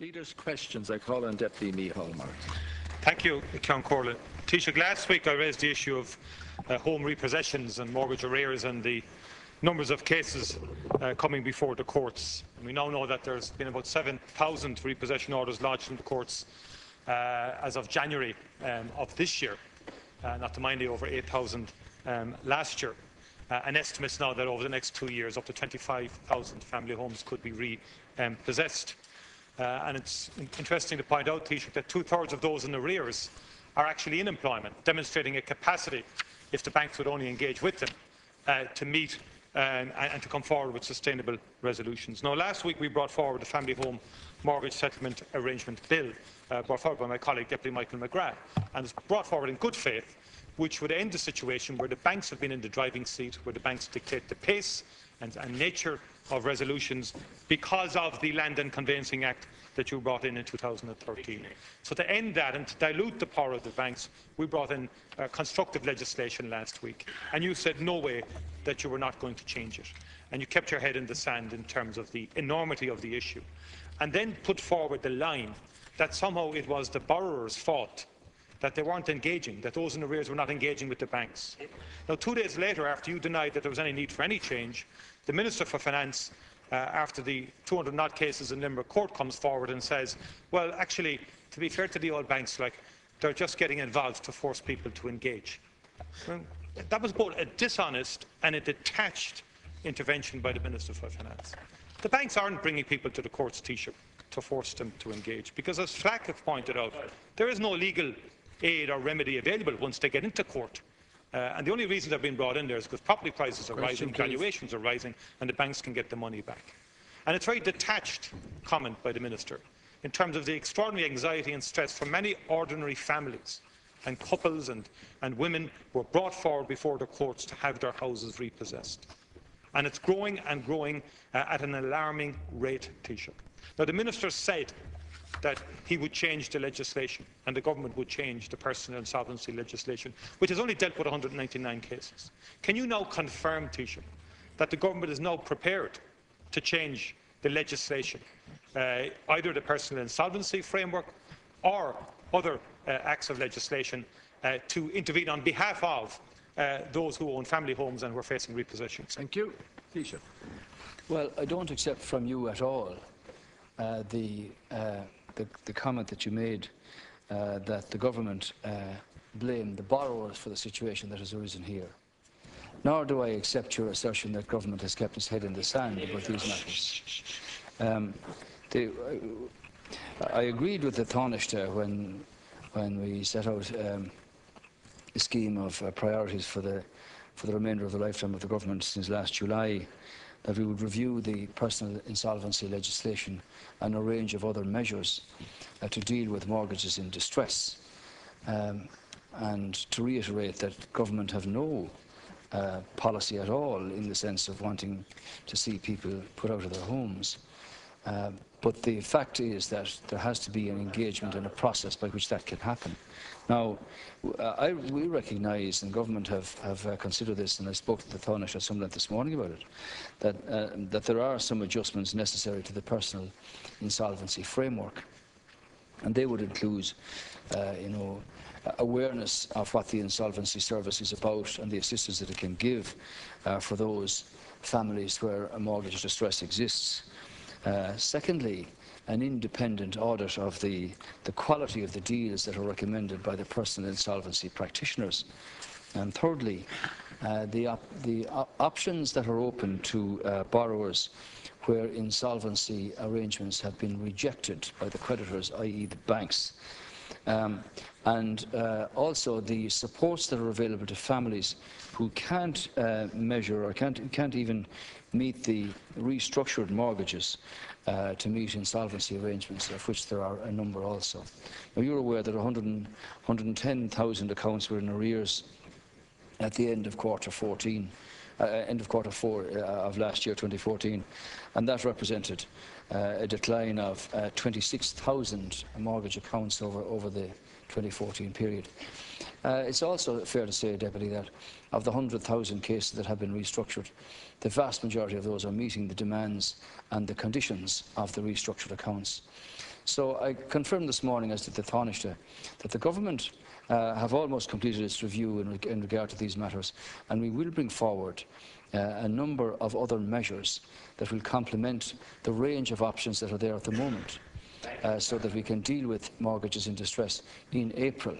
Leaders' questions. I call on Deputy Micheál Martin. Thank you, Ceann Comhairle. Taoiseach, last week I raised the issue of uh, home repossessions and mortgage arrears and the numbers of cases uh, coming before the courts. We now know that there's been about 7,000 repossession orders lodged in the courts uh, as of January um, of this year, uh, not to mind the over 8,000 um, last year. Uh, an estimate now that over the next two years, up to 25,000 family homes could be repossessed. Um, uh, and it's interesting to point out, Taoiseach, that two-thirds of those in arrears are actually in employment, demonstrating a capacity, if the banks would only engage with them, uh, to meet um, and to come forward with sustainable resolutions. Now, last week we brought forward the Family Home Mortgage Settlement Arrangement Bill, uh, brought forward by my colleague Deputy Michael McGrath, and it's brought forward in good faith, which would end the situation where the banks have been in the driving seat, where the banks dictate the pace and, and nature of resolutions because of the Land and Conveyancing Act that you brought in in 2013. So to end that and to dilute the power of the banks, we brought in uh, constructive legislation last week. And you said no way that you were not going to change it. And you kept your head in the sand in terms of the enormity of the issue. And then put forward the line that somehow it was the borrower's fault that they weren't engaging, that those in arrears were not engaging with the banks. Now, two days later, after you denied that there was any need for any change, the Minister for Finance, uh, after the 200 odd cases in Limerick Court, comes forward and says, well, actually, to be fair to the old banks, like, they're just getting involved to force people to engage. Well, that was both a dishonest and a detached intervention by the Minister for Finance. The banks aren't bringing people to the courts, Taoiseach, to force them to engage, because as FLAC have pointed out, there is no legal aid or remedy available once they get into court. Uh, and the only reason they've been brought in there is because property prices are Question, rising, please. valuations are rising, and the banks can get the money back. And it's a very detached comment by the Minister in terms of the extraordinary anxiety and stress for many ordinary families and couples and, and women were brought forward before the courts to have their houses repossessed. And it's growing and growing uh, at an alarming rate, Taoiseach. Now, the Minister said that he would change the legislation and the government would change the personal insolvency legislation, which has only dealt with 199 cases. Can you now confirm, Taoiseach, that the government is now prepared to change the legislation, uh, either the personal insolvency framework or other uh, acts of legislation uh, to intervene on behalf of uh, those who own family homes and who are facing repossessions? Thank you. Taoiseach. Well, I don't accept from you at all uh, the uh, the, the comment that you made uh, that the government uh, blame the borrowers for the situation that has arisen here. Nor do I accept your assertion that government has kept its head in the sand about these matters. Um, I agreed with the Taoiseach when, when we set out um, a scheme of uh, priorities for the, for the remainder of the lifetime of the government since last July that we would review the personal insolvency legislation and a range of other measures uh, to deal with mortgages in distress. Um, and to reiterate that government have no uh, policy at all in the sense of wanting to see people put out of their homes. Uh, but the fact is that there has to be an engagement and a process by which that can happen. Now, I, we recognise, and government have, have uh, considered this, and I spoke to the Taoiseach at some length this morning about it, that, uh, that there are some adjustments necessary to the personal insolvency framework. And they would include, uh, you know, awareness of what the insolvency service is about and the assistance that it can give uh, for those families where a mortgage distress exists. Uh, secondly, an independent audit of the, the quality of the deals that are recommended by the personal insolvency practitioners. And thirdly, uh, the, op the op options that are open to uh, borrowers where insolvency arrangements have been rejected by the creditors, i.e. the banks. Um, and uh, also the supports that are available to families who can't uh, measure or can't, can't even meet the restructured mortgages uh, to meet insolvency arrangements, of which there are a number also. Now, you're aware that 110,000 accounts were in arrears at the end of quarter 14, uh, end of quarter four uh, of last year, 2014, and that represented uh, a decline of uh, 26,000 mortgage accounts over, over the 2014 period. Uh, it's also fair to say, Deputy, that of the 100,000 cases that have been restructured, the vast majority of those are meeting the demands and the conditions of the restructured accounts. So I confirmed this morning, as did the Taoiseach, that the government uh, have almost completed its review in, in regard to these matters, and we will bring forward uh, a number of other measures that will complement the range of options that are there at the moment, uh, so that we can deal with mortgages in distress in April.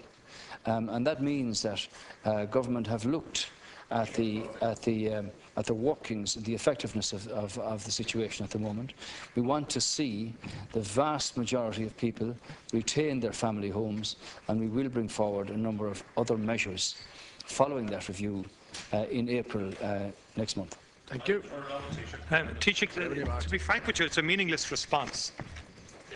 Um, and that means that uh, government have looked at the, at the, um, at the workings, the effectiveness of, of, of the situation at the moment. We want to see the vast majority of people retain their family homes, and we will bring forward a number of other measures following that review uh, in April uh, next month. Thank you. Um, Taoiseach, uh, to be frank with you, it's a meaningless response.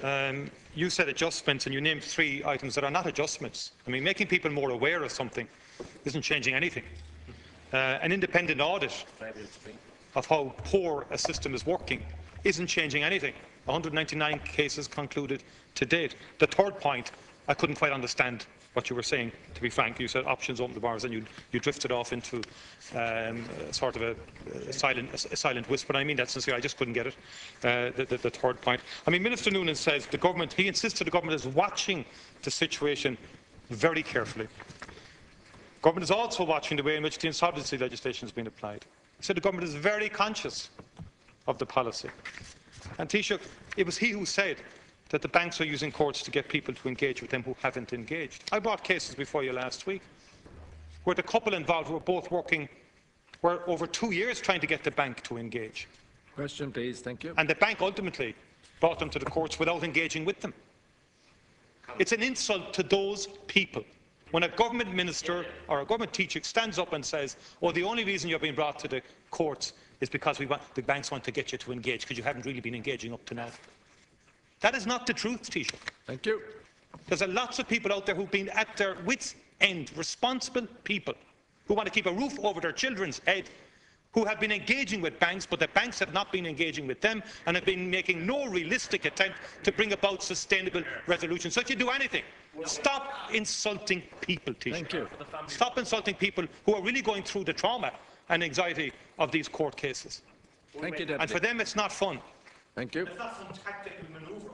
Um, you said adjustments and you named three items that are not adjustments. I mean, making people more aware of something isn't changing anything. Uh, an independent audit of how poor a system is working isn't changing anything. 199 cases concluded to date. The third point, I couldn't quite understand what you were saying, to be frank. You said options open the bars and you, you drifted off into um, sort of a, a, silent, a silent whisper. I mean that sincerely, I just couldn't get it, uh, the, the, the third point. I mean, Minister Noonan says the government, he insisted the government is watching the situation very carefully. The government is also watching the way in which the insolvency legislation has been applied. So the government is very conscious of the policy. And Taoiseach, it was he who said that the banks are using courts to get people to engage with them who haven't engaged. I brought cases before you last week where the couple involved were both working were over two years trying to get the bank to engage. Question, please. Thank you. And the bank ultimately brought them to the courts without engaging with them. It's an insult to those people when a government minister or a government teacher stands up and says, oh, the only reason you're being brought to the courts is because we want, the banks want to get you to engage because you haven't really been engaging up to now. That is not the truth, Taoiseach. Thank you. There's a lots of people out there who've been at their wits' end, responsible people who want to keep a roof over their children's head, who have been engaging with banks, but the banks have not been engaging with them and have been making no realistic attempt to bring about sustainable resolution. So if you do anything, stop insulting people, Taoiseach. Thank you. Stop insulting people who are really going through the trauma and anxiety of these court cases. Thank you, And for them, it's not fun. Thank you. It's not some tactical manoeuvre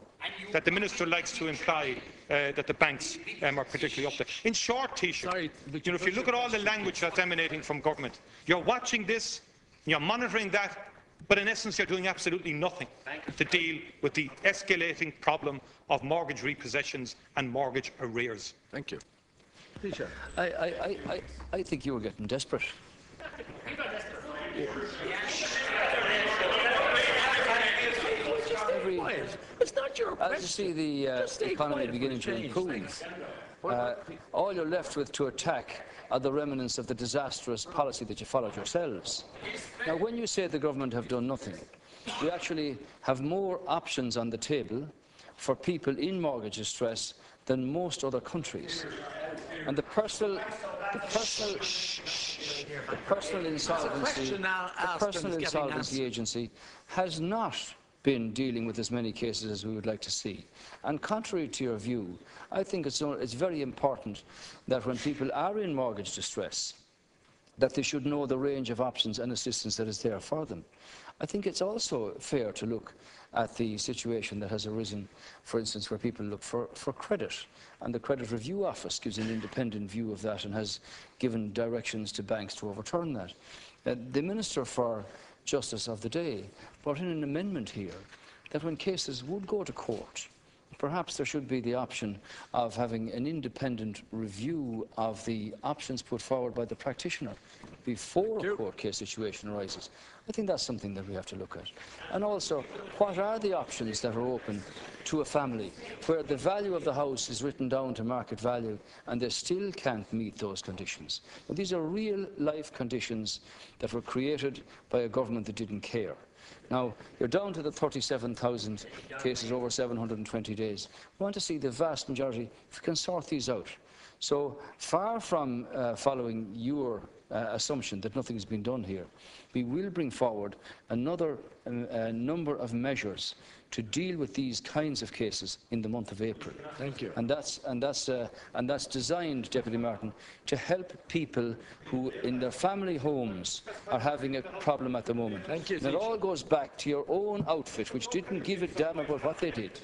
that the minister likes to imply uh, that the banks um, are particularly up there. In short, Taoiseach, Sorry, you know, if you look at all the language that's emanating from government, you're watching this, you're monitoring that, but in essence you're doing absolutely nothing to deal with the escalating problem of mortgage repossessions and mortgage arrears. Thank you. I, I, I, I, I think you were getting desperate. Every, It's not your as you see the uh, economy beginning to change, improve, uh, all you're left with to attack are the remnants of the disastrous policy that you followed yourselves. Now, when you say the government have done nothing, we actually have more options on the table for people in mortgage distress than most other countries. And the personal, the personal, the personal insolvency, the personal insolvency agency has not been dealing with as many cases as we would like to see. And contrary to your view, I think it's, it's very important that when people are in mortgage distress, that they should know the range of options and assistance that is there for them. I think it's also fair to look at the situation that has arisen, for instance, where people look for, for credit. And the Credit Review Office gives an independent view of that and has given directions to banks to overturn that. Uh, the Minister for Justice of the day. Brought in an amendment here that when cases would go to court, Perhaps there should be the option of having an independent review of the options put forward by the practitioner before a court case situation arises. I think that's something that we have to look at. And also, what are the options that are open to a family where the value of the house is written down to market value and they still can't meet those conditions? Now, these are real life conditions that were created by a government that didn't care. Now, you're down to the 37,000 cases over 720 days. We want to see the vast majority, if we can sort these out. So, far from uh, following your uh, assumption that nothing has been done here, we will bring forward another um, uh, number of measures to deal with these kinds of cases in the month of April. Thank you. And that's, and that's, uh, and that's designed, Deputy Martin, to help people who in their family homes are having a problem at the moment. Thank you, And it all goes back to your own outfit, which didn't give a damn about what they did.